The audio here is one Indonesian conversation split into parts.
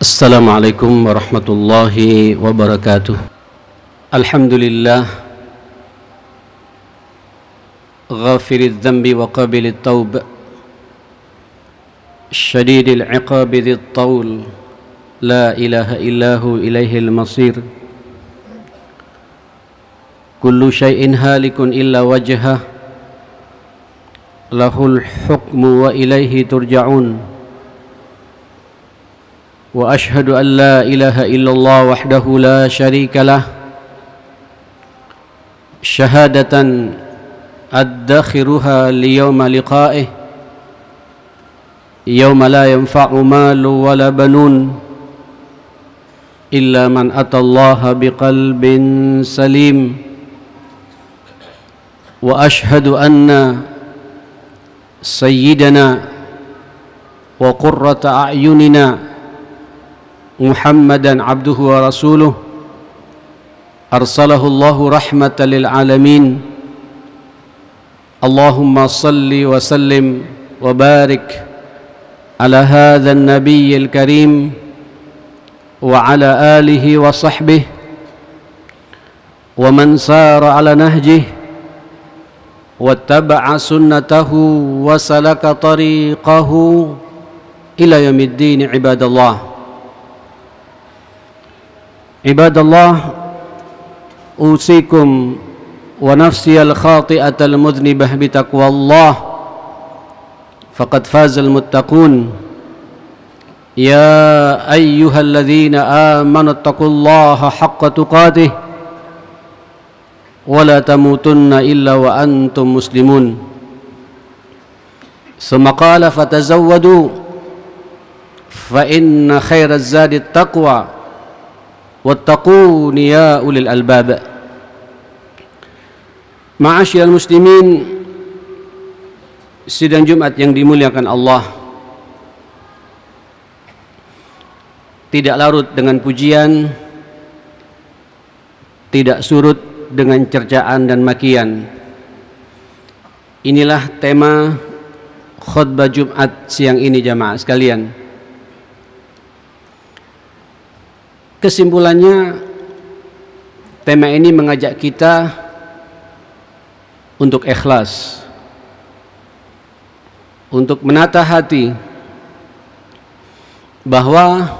السلام عليكم ورحمة الله وبركاته. الحمد لله غافر الذنب وقابل التوب شديد العقاب ذي الطول لا إله إلا هو إليه المصير. كل شيء هالك إلا وجهه له الحكم وإليه ترجعون. وأشهد أن لا إله إلا الله وحده لا شريك له. شهادة أدخرها ليوم لقائه. يوم لا ينفع مال ولا بنون إلا من أتى الله بقلب سليم. وأشهد أن سيدنا وقرة أعيننا محمدا عبده ورسوله. أرسله الله رحمة للعالمين. اللهم صل وسلم وبارك على هذا النبي الكريم وعلى آله وصحبه ومن سار على نهجه واتبع سنته وسلك طريقه إلى يوم الدين عباد الله. عباد الله أوصيكم ونفسي الخاطئة المذنبة بتقوى الله. فقد فاز المتقون. يا أيها الذين آمنوا اتقوا الله حق تقاته ولا تموتن إلا وأنتم مسلمون. ثم قال فتزودوا فإن خير الزاد التقوى. Wattaqun ya ulil albab Ma'asyiral muslimin sidang Jumat yang dimuliakan Allah. Tidak larut dengan pujian tidak surut dengan cercaan dan makian. Inilah tema khutbah Jumat siang ini jamaah sekalian Kesimpulannya tema ini mengajak kita untuk ikhlas untuk menata hati bahwa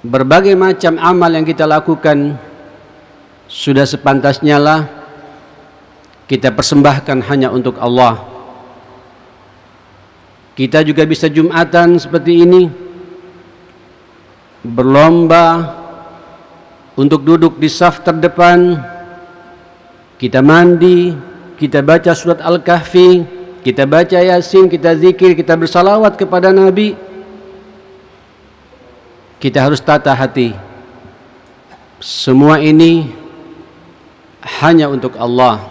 berbagai macam amal yang kita lakukan sudah sepantasnya lah kita persembahkan hanya untuk Allah. Kita juga bisa Jumatan seperti ini berlomba untuk duduk di saf terdepan. Kita mandi kita baca surat Al-Kahfi kita baca Yasin kita zikir kita bersalawat kepada Nabi. Kita harus tata hati. Semua ini hanya untuk Allah.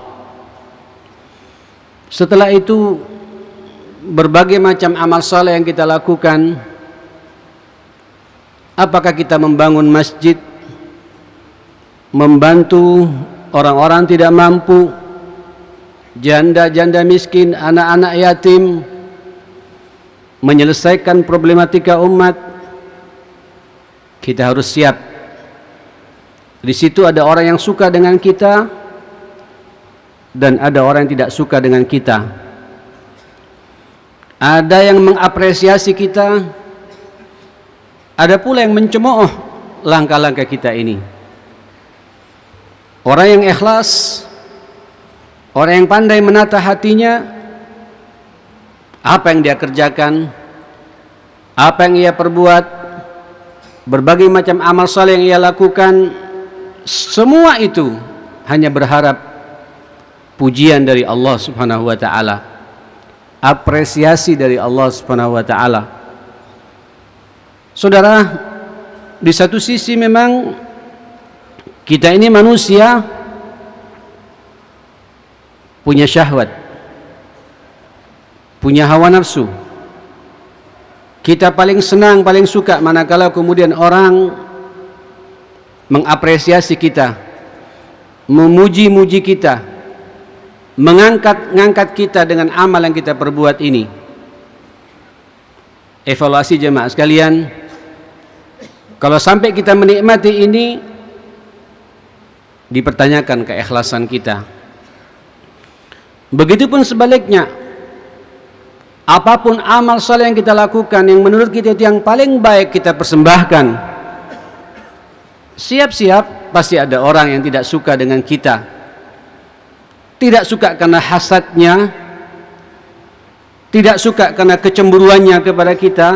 Setelah itu berbagai macam amal saleh yang kita lakukan Apakah kita membangun masjid membantu orang-orang tidak mampu janda-janda miskin, anak-anak yatim menyelesaikan problematika umat? Kita harus siap. Di situ ada orang yang suka dengan kita dan ada orang yang tidak suka dengan kita. Ada yang mengapresiasi kita ada pula yang mencemooh langkah-langkah kita ini. Orang yang ikhlas, orang yang pandai menata hatinya, apa yang dia kerjakan, apa yang ia perbuat, berbagai macam amal saleh yang ia lakukan, semua itu hanya berharap pujian dari Allah Subhanahu wa taala. Apresiasi dari Allah Subhanahu wa taala Saudara, di satu sisi memang kita ini manusia punya syahwat, punya hawa nafsu. Kita paling senang, paling suka manakala kemudian orang mengapresiasi kita, memuji-muji kita, mengangkat-ngangkat kita dengan amal yang kita perbuat ini. Evaluasi jemaah sekalian, kalau sampai kita menikmati ini dipertanyakan keikhlasan kita. Begitupun sebaliknya apa pun amal saleh yang kita lakukan yang menurut kita itu yang paling baik kita persembahkan siap-siap pasti ada orang yang tidak suka dengan kita. Tidak suka karena hasadnya tidak suka karena kecemburuannya kepada kita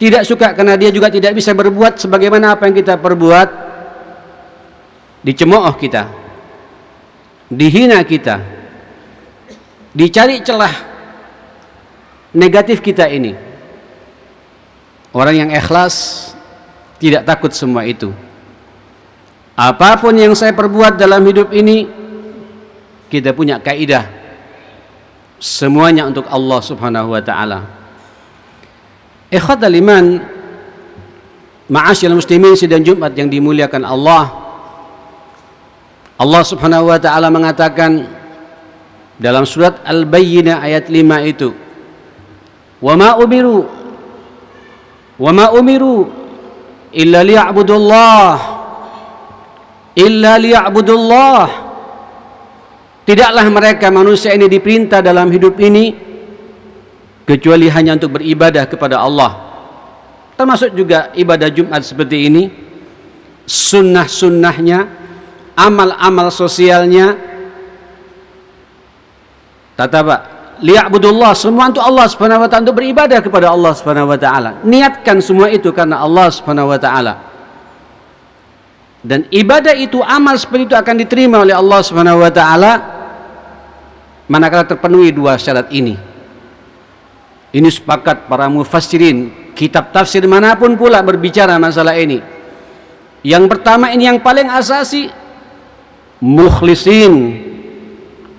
tidak suka karena dia juga tidak bisa berbuat sebagaimana apa yang kita perbuat. Dicemooh kita. Dihina kita. Dicari celah negatif kita ini. Orang yang ikhlas tidak takut semua itu. Apa pun yang saya perbuat dalam hidup ini kita punya kaidah. Semuanya untuk Allah Subhanahu wa taala. Ikhwatal iman, ma'asyiral muslimin sidang Jumat yang dimuliakan Allah. Allah Subhanahu wa taala mengatakan dalam surat Al-Bayyinah ayat 5 itu, "Wa ma umiru wa ma umiru illa liya'budullah illa liya'budullah Tidaklah mereka manusia ini diperintah dalam hidup ini kecuali hanya untuk beribadah kepada Allah. Termasuk juga ibadah Jumat seperti ini, sunnah-sunnahnya, amal-amal sosialnya. Tata Pak, liya'budullah semua untuk Allah Subhanahu wa taala untuk beribadah kepada Allah Subhanahu wa taala. Niatkan semua itu karena Allah Subhanahu wa taala. Dan ibadah itu amal seperti itu akan diterima oleh Allah Subhanahu wa taala manakala terpenuhi dua syarat ini ini sepakat para mufassirin kitab tafsir mana pun pula berbicara masalah ini. Yang pertama ini yang paling asasi mukhlisin.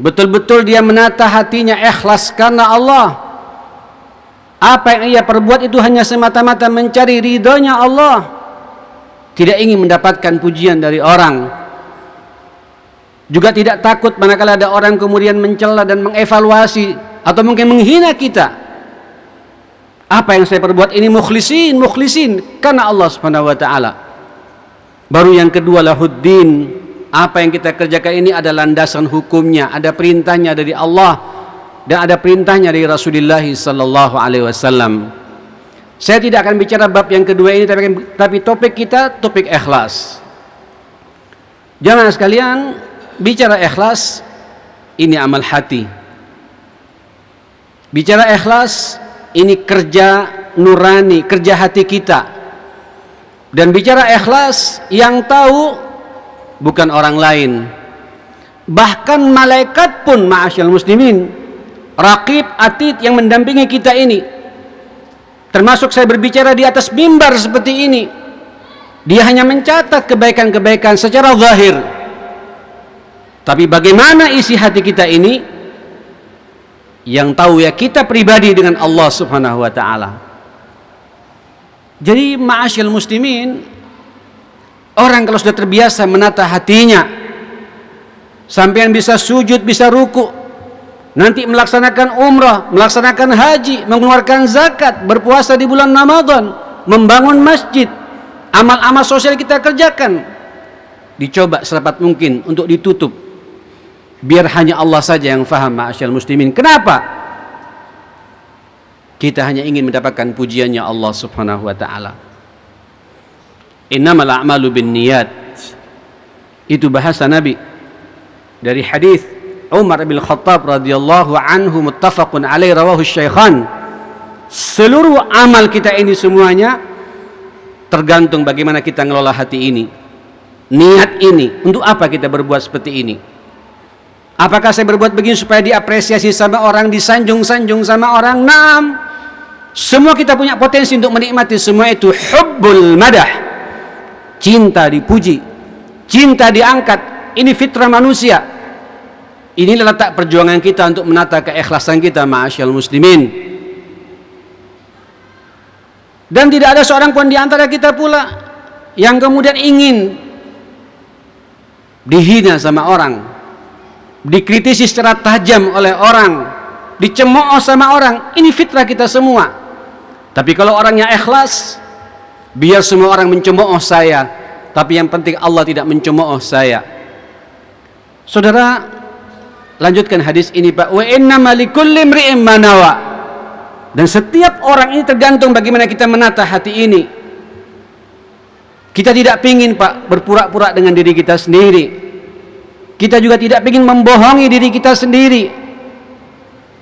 Betul-betul dia menata hatinya ikhlas karena Allah. Apa yang ia perbuat itu hanya semata-mata mencari ridhonya Allah. Tidak ingin mendapatkan pujian dari orang. Juga tidak takut manakala ada orang kemudian mencela dan mengevaluasi atau mungkin menghina kita apa yang saya perbuat ini mukhlisin mukhlisin. Karena Allah Subhanahu wa taala. Baru yang kedua lahuddin. Apa yang kita kerjakan ini ada landasan hukumnya ada perintahnya dari Allah dan ada perintahnya dari Rasulullah sallallahu alaihi wasallam. Saya tidak akan bicara bab yang kedua ini tapi tapi topik kita topik ikhlas. Jangan sekalian bicara ikhlas ini amal hati. Bicara ikhlas ini kerja nurani kerja hati kita. Dan bicara ikhlas yang tahu bukan orang lain. Bahkan malaikat pun ma'asyal muslimin rakib atid yang mendampingi kita ini. Termasuk saya berbicara di atas mimbar seperti ini. Dia hanya mencatat kebaikan-kebaikan secara zahir. Tapi bagaimana isi hati kita ini? Yang tahu ya kita pribadi dengan Allah Subhanahu wa taala. Jadi ma'asyil muslimin orang kalau sudah terbiasa menata hatinya sampai yang bisa sujud, bisa ruku, nanti melaksanakan umrah, melaksanakan haji, mengeluarkan zakat, berpuasa di bulan Ramadan, membangun masjid, amal-amal sosial kita kerjakan. Dicoba serapat mungkin untuk ditutup biar hanya Allah saja yang faham ma'asyal muslimin. Kenapa? Kita hanya ingin mendapatkan pujiannya Allah subhanahu wa ta'ala. Innamal a'malu bin niyat itu bahasa Nabi. Dari hadis Umar bin Khattab radhiyallahu anhu muttafaqun alaih rawahu syaikhan. Seluruh amal kita ini semuanya tergantung bagaimana kita ngelola hati ini. Niat ini. Untuk apa kita berbuat seperti ini Apakah saya berbuat begini supaya diapresiasi sama orang, disanjung-sanjung sama orang? Naam. Semua kita punya potensi untuk menikmati semua itu. Hubbul madah. Cinta dipuji. Cinta diangkat. Ini fitrah manusia. Inilah letak perjuangan kita untuk menata keikhlasan kita ma'asyal muslimin. Dan tidak ada seorang pun di antara kita pula yang kemudian ingin dihina sama orang dikritisi secara tajam oleh orang, dicemooh sama orang, ini fitrah kita semua. Tapi kalau orangnya ikhlas, biar semua orang mencemooh saya. Tapi yang penting Allah tidak mencemooh saya. Saudara lanjutkan hadis ini Pak. Wa inna malikulli imri'in manawa dan setiap orang ini tergantung bagaimana kita menata hati ini. Kita tidak ingin Pak berpura-pura dengan diri kita sendiri kita juga tidak ingin membohongi diri kita sendiri.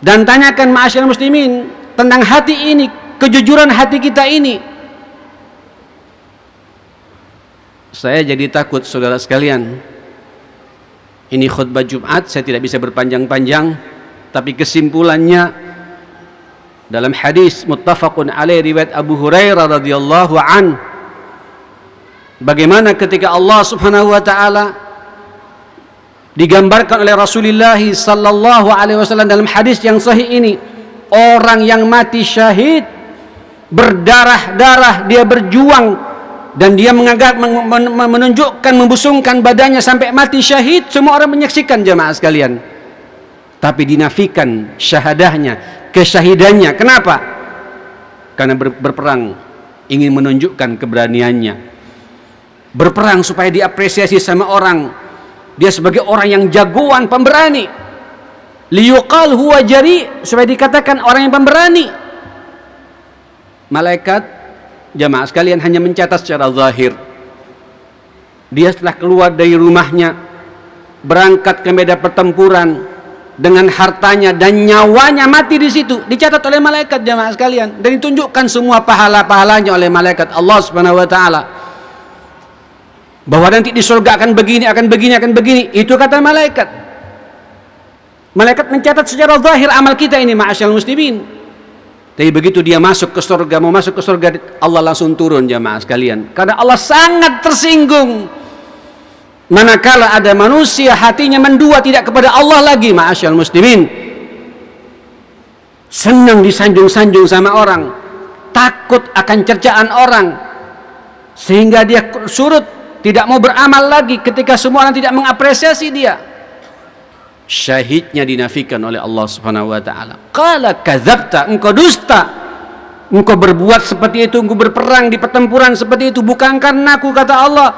Dan tanyakan ma'asyar muslimin tentang hati ini kejujuran hati kita ini. Saya jadi takut saudara sekalian. Ini khutbah Jumat saya tidak bisa berpanjang-panjang tapi kesimpulannya dalam hadis muttafaqun alaih riwayat Abu Hurairah radhiyallahu an bagaimana ketika Allah Subhanahu wa taala digambarkan oleh Rasulullah sallallahu alaihi wasallam dalam hadis yang sahih ini orang yang mati syahid berdarah-darah dia berjuang dan dia mengagak menunjukkan membusungkan badannya sampai mati syahid semua orang menyaksikan jemaah sekalian. Tapi dinafikan syahadahnya kesyahidannya. Kenapa? Karena ber, berperang ingin menunjukkan keberaniannya. Berperang supaya diapresiasi sama orang dia sebagai orang yang jagoan pemberani. Liyuqal huwa jari supaya dikatakan orang yang pemberani. Malaikat jamaah sekalian hanya mencatat secara zahir. Dia setelah keluar dari rumahnya berangkat ke medan pertempuran dengan hartanya dan nyawanya mati di situ. Dicatat oleh malaikat jamaah sekalian. Dan ditunjukkan semua pahala-pahalanya oleh malaikat. Allah Subhanahu wa taala bahwa nanti di surga akan begini, akan begini, akan begini. Itu kata malaikat. Malaikat mencatat secara zahir amal kita ini ma'asyal muslimin. Tapi begitu dia masuk ke surga, mau masuk ke surga, Allah langsung turun jamaah sekalian. Karena Allah sangat tersinggung. Manakala ada manusia hatinya mendua tidak kepada Allah lagi ma'asyal muslimin. Senang disanjung-sanjung sama orang. Takut akan cercaan orang. Sehingga dia surut tidak mau beramal lagi ketika semua orang tidak mengapresiasi dia. Syahidnya dinafikan oleh Allah Subhanahu wa taala. Qala kadzabta engkau dusta. Engkau berbuat seperti itu engkau berperang di pertempuran seperti itu bukan karena aku kata Allah.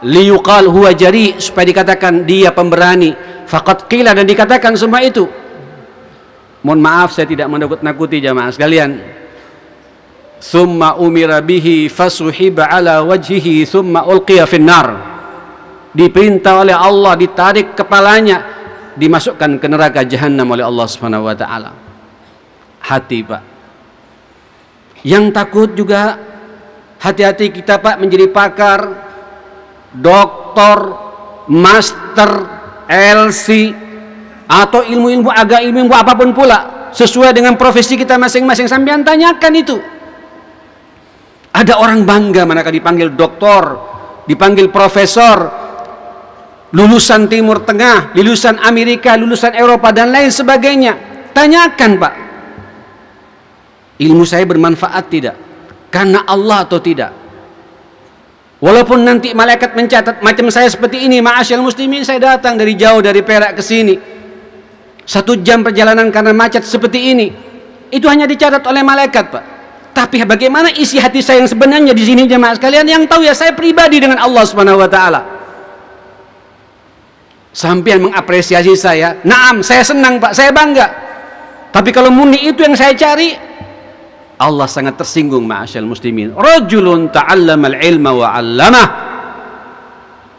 Liyuqal huwa jari supaya dikatakan dia pemberani. Faqad qila dan dikatakan semua itu. Mohon maaf saya tidak menakut-nakuti jamaah sekalian summa umira bihi fasuhiba ala wajhihi summa ulqiya finnar. Diperintah oleh Allah ditarik kepalanya dimasukkan ke neraka jahanam oleh Allah Subhanahu wa taala. Hati Pak. Yang takut juga hati-hati kita Pak menjadi pakar doktor master LC atau ilmu-ilmu agak ilmu-ilmu apa pun pula sesuai dengan profesi kita masing-masing. Sampean tanyakan itu ada orang bangga manakala dipanggil doktor, dipanggil profesor, lulusan Timur Tengah, lulusan Amerika, lulusan Eropa dan lain sebagainya. Tanyakan, Pak. Ilmu saya bermanfaat tidak? Karena Allah atau tidak? Walaupun nanti malaikat mencatat macam saya seperti ini, ma'asyal muslimin saya datang dari jauh dari Perak ke sini. Satu jam perjalanan karena macet seperti ini. Itu hanya dicatat oleh malaikat, Pak. Tapi bagaimana isi hati saya yang sebenarnya di sini jemaah sekalian yang tahu ya saya pribadi dengan Allah Subhanahu wa taala. Sampai mengapresiasi saya, "Naam, saya senang, Pak. Saya bangga." Tapi kalau murni itu yang saya cari, Allah sangat tersinggung ma'asyal muslimin. Rajulun ta'allama al-ilma wa 'allamah.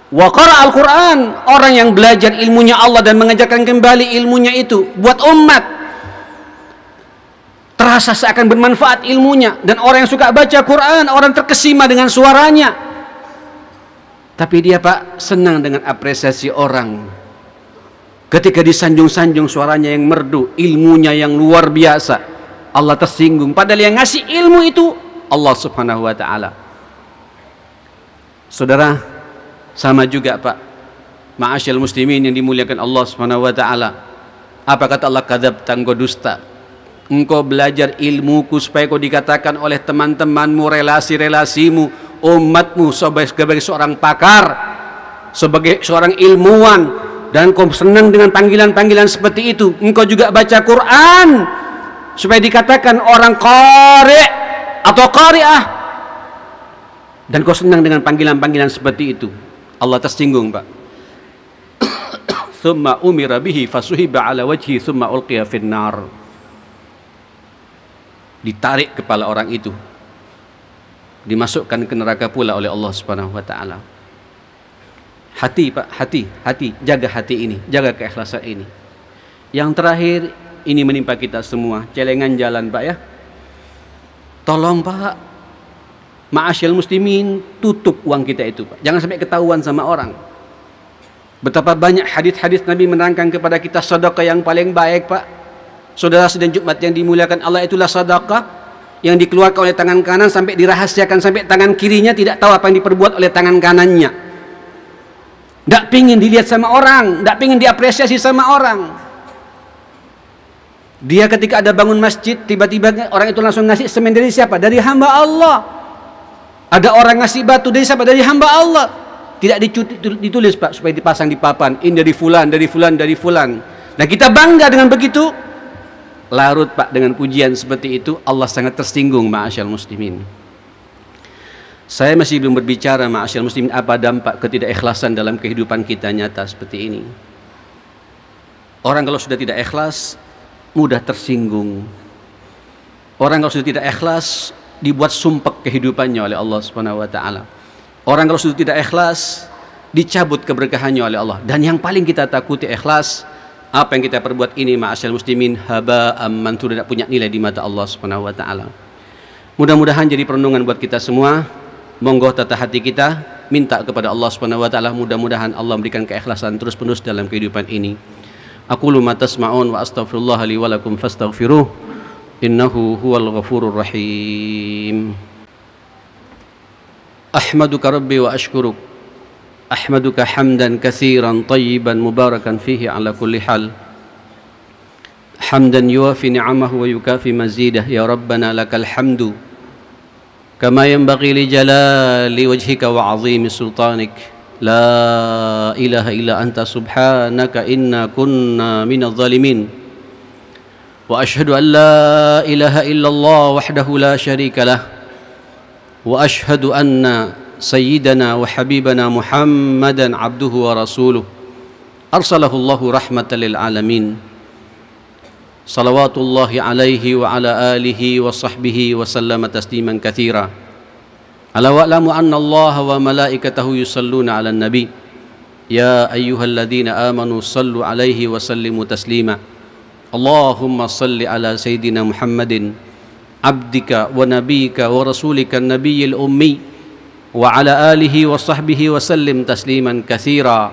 Wa qara al-Qur'an, orang yang belajar ilmunya Allah dan mengajarkan kembali ilmunya itu buat umat terasa seakan bermanfaat ilmunya. Dan orang yang suka baca Quran orang terkesima dengan suaranya. Tapi dia pak senang dengan apresiasi orang. Ketika disanjung-sanjung suaranya yang merdu ilmunya yang luar biasa Allah tersinggung. Padahal yang ngasih ilmu itu Allah subhanahu wa ta'ala. Saudara sama juga pak. Ma'asyil muslimin yang dimuliakan Allah subhanahu wa ta'ala. Apa kata Allah? Kadab tanggo dusta engkau belajar ilmuku supaya kau dikatakan oleh teman-temanmu relasi-relasimu umatmu sebagai seorang pakar sebagai seorang ilmuwan. Dan kau senang dengan panggilan-panggilan seperti itu. Engkau juga baca Quran supaya dikatakan orang qari atau qari'ah. Dan kau senang dengan panggilan-panggilan seperti itu. Allah tersinggung pak. Thumma umira bihi fasuhiba ala wajhi thumma ulqiya finnar ditarik kepala orang itu. Dimasukkan ke neraka pula oleh Allah Subhanahu wa taala. Hati Pak. Hati hati. Jaga hati ini. Jaga keikhlasan ini. Yang terakhir ini menimpa kita semua. Celengan jalan Pak ya. Tolong Pak. Ma'asyil muslimin tutup uang kita itu Pak. Jangan sampai ketahuan sama orang. Betapa banyak hadis-hadis Nabi menerangkan kepada kita sedekah yang paling baik Pak. Saudara sedang Jumat yang dimuliakan Allah itulah sedekah yang dikeluarkan oleh tangan kanan sampai dirahasiakan sampai tangan kirinya tidak tahu apa yang diperbuat oleh tangan kanannya. Tidak pingin dilihat sama orang, tidak pingin diapresiasi sama orang. Dia ketika ada bangun masjid, tiba-tiba orang itu langsung ngasih semen dari siapa? Dari hamba Allah. Ada orang ngasih batu dari siapa? Dari hamba Allah. Tidak ditulis Pak supaya dipasang di papan. Ini dari fulan, dari fulan, dari fulan. Nah kita bangga dengan begitu. Larut Pak dengan pujian seperti itu. Allah sangat tersinggung ma'asyal muslimin. Saya masih belum berbicara ma'asyal muslimin apa dampak ketidakikhlasan dalam kehidupan kita nyata seperti ini. Orang kalau sudah tidak ikhlas mudah tersinggung. Orang kalau sudah tidak ikhlas dibuat sumpek kehidupannya oleh Allah Subhanahu wa taala. Orang kalau sudah tidak ikhlas dicabut keberkahannya oleh Allah. Dan yang paling kita takuti ikhlas apa yang kita perbuat ini ma'asyal muslimin haba amman tidak punya nilai di mata Allah Subhanahu wa taala. Mudah-mudahan jadi perenungan buat kita semua. Monggo tata hati kita minta kepada Allah Subhanahu wa taala mudah-mudahan Allah memberikan keikhlasan terus-menerus dalam kehidupan ini. Aku luma tasma'un wa astaghfirullah li walakum fastaghfiruh innahu huwal ghafurur rahim. Ahmaduka rabbi wa ashkuruk أحمدك حمدا كثيرا طيبا مباركا فيه على كل حال. حمدا يوافي نعمه ويكافي مزيده. يا ربنا لك الحمد كما ينبغي لجلال وجهك وعظيم سلطانك. لا إله إلا أنت. سبحانك إنا كنا من الظالمين. وأشهد أن لا إله إلا الله وحده لا شريك له. وأشهد أن سيدنا وحبيبنا محمدا عبده ورسوله. أرسله الله رحمة للعالمين. صلوات الله عليه وعلى آله وصحبه وسلم تسليما كثيرا. ألا واعلموا أن الله وملائكته يصلون على النبي. يا أيها الذين آمنوا صلوا عليه وسلموا تسليما. اللهم صل على سيدنا محمد عبدك ونبيك ورسولك النبي الأمي. وعلى آله وصحبه وسلم تسليما كثيرا.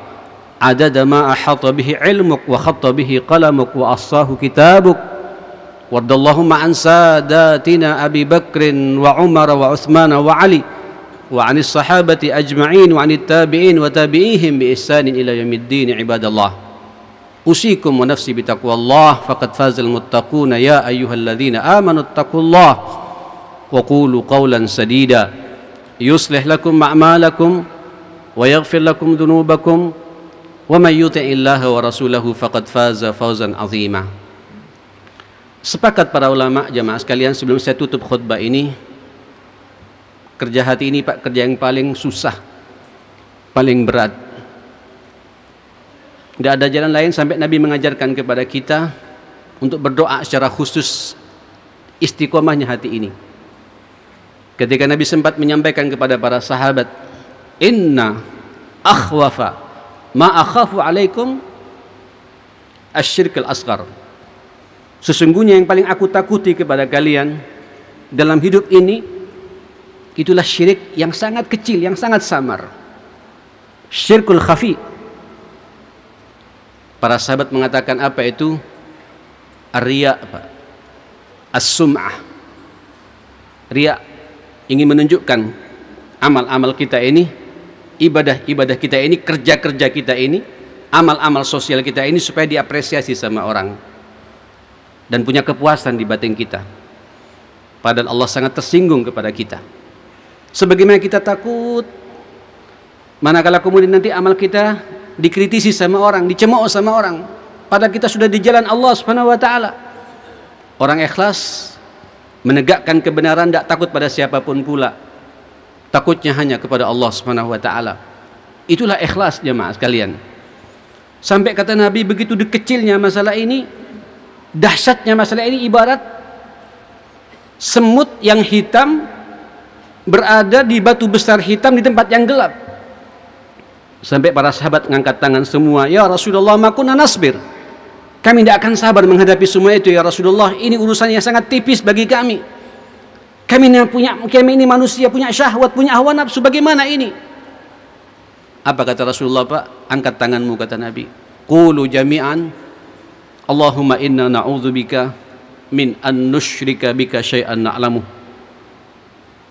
عدد ما أحاط به علمك وخط به قلمك وأصاه كتابك. وارض اللهم عن ساداتنا أبي بكر وعمر وعثمان وعلي وعن الصحابة أجمعين وعن التابعين وتابعيهم بإحسان إلى يوم الدين عباد الله. أوصيكم ونفسي بتقوى الله فقد فاز المتقون. يا أيها الذين آمنوا اتقوا الله وقولوا قولا سديدا. يصلح لكم أعمالكم ويغفر لكم ذنوبكم ومن يطع الله ورسوله فقد فاز فوزا عظيما Sepakat para ulama jamaah sekalian sebelum saya tutup khutbah ini kerja hati ini Pak kerja yang paling susah paling berat tidak ada jalan lain sampai Nabi mengajarkan kepada kita untuk berdoa secara khusus istiqomahnya hati ini. Ketika Nabi sempat menyampaikan kepada para sahabat, "Inna akhwafa ma akhafu alaikum asyirkul asghar." Sesungguhnya yang paling aku takuti kepada kalian dalam hidup ini itulah syirik yang sangat kecil, yang sangat samar. Syirkul khafi, Para sahabat mengatakan apa itu? Apa? As-sum'ah. Ria ingin menunjukkan amal-amal kita ini, ibadah-ibadah kita ini, kerja-kerja kita ini, amal-amal sosial kita ini supaya diapresiasi sama orang dan punya kepuasan di batin kita. Padahal Allah sangat tersinggung kepada kita. Sebagaimana kita takut manakala kemudian nanti amal kita dikritisi sama orang, dicemooh sama orang. Padahal kita sudah di jalan Allah Subhanahu wa taala. Orang ikhlas menegakkan kebenaran tidak takut pada siapa pun pula. takutnya hanya kepada Allah Subhanahu wa taala. Itulah ikhlas jemaah sekalian. Sampai kata Nabi begitu kecilnya masalah ini, dahsyatnya masalah ini ibarat semut yang hitam berada di batu besar hitam di tempat yang gelap. Sampai para sahabat mengangkat tangan semua, "Ya Rasulullah, makuna nasbir." Kami tidak akan sabar menghadapi semua itu ya Rasulullah. Ini urusan yang sangat tipis bagi kami. Kami ini punya kami ini manusia punya syahwat, punya hawa nafsu. Bagaimana ini? Apa kata Rasulullah Pak? Angkat tanganmu kata Nabi. Qulu jami'an Allahumma inna na'udzubika min an nusyrika bika syai'an na'lamu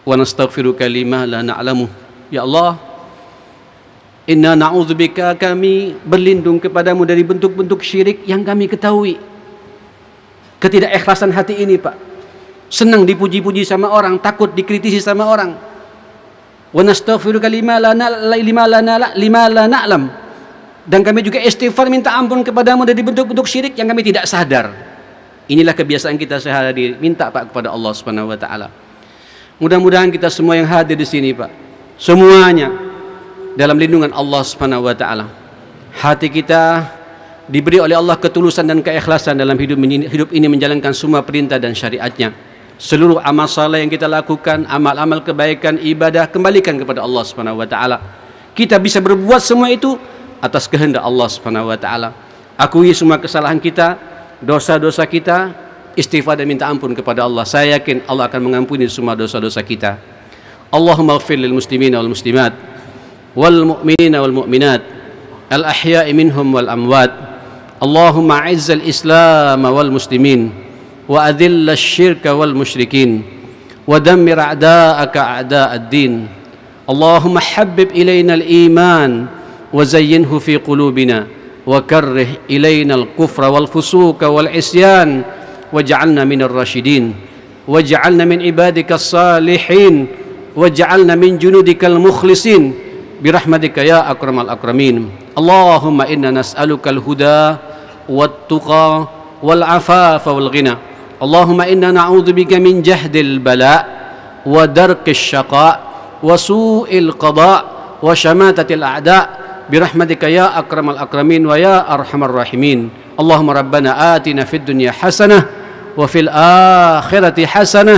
wa nastaghfiruka lima la na'lamu. Ya Allah, inna na'udzubika kami berlindung kepadamu dari bentuk-bentuk syirik yang kami ketahui. Ketidakikhlasan hati ini, Pak senang dipuji-puji sama orang, takut dikritisi sama orang. Wa nastaghfiruka lima la lima la lima la. Dan kami juga istighfar minta ampun kepadamu dari bentuk-bentuk syirik yang kami tidak sadar. Inilah kebiasaan kita sehari minta Pak kepada Allah Subhanahu wa taala. Mudah-mudahan kita semua yang hadir di sini Pak, semuanya dalam lindungan Allah Subhanahu wa taala. Hati kita diberi oleh Allah ketulusan dan keikhlasan dalam hidup hidup ini menjalankan semua perintah dan syariatnya seluruh amal saleh yang kita lakukan, amal-amal kebaikan, ibadah kembalikan kepada Allah Subhanahu wa taala. Kita bisa berbuat semua itu atas kehendak Allah Subhanahu wa taala. Akui semua kesalahan kita, dosa-dosa kita, istighfar dan minta ampun kepada Allah. Saya yakin Allah akan mengampuni semua dosa-dosa kita. Allahumma ighfir lil muslimin wal muslimat ahya'i minhum wal amwat. Allahumma 'izzal Islam wal muslimin وأذل الشرك والمشركين ودمر أعداءك أعداء الدين. اللهم حبب إلينا الإيمان وزينه في قلوبنا وكره إلينا الكفر والفسوق والعصيان واجعلنا من الراشدين. واجعلنا من عبادك الصالحين واجعلنا من جنودك المخلصين. برحمتك يا أكرم الأكرمين. اللهم إنا نسألك الهدى والتقى والعفاف والغنى. اللهم إنا نعوذ بك من جهد البلاء ودرك الشقاء وسوء القضاء وشماتة الأعداء. برحمتك يا أكرم الأكرمين ويا أرحم الراحمين. اللهم ربنا آتنا في الدنيا حسنة وفي الآخرة حسنة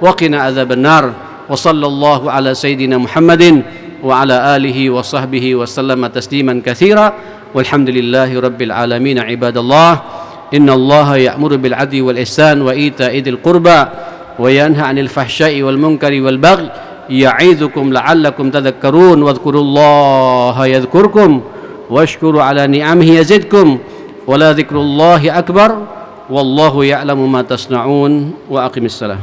وقنا عذاب النار. وصلى الله على سيدنا محمد وعلى آله وصحبه وسلم تسليما كثيرا والحمد لله رب العالمين عباد الله. إن الله يأمر بالعدل والإحسان وإيتاء ذي القربى وينهى عن الفحشاء والمنكر والبغي. يعظكم لعلكم تذكرون واذكروا الله يذكركم واشكروا على نعمه يزدكم. ولا ذكر الله أكبر والله يعلم ما تصنعون وأقم الصلاة.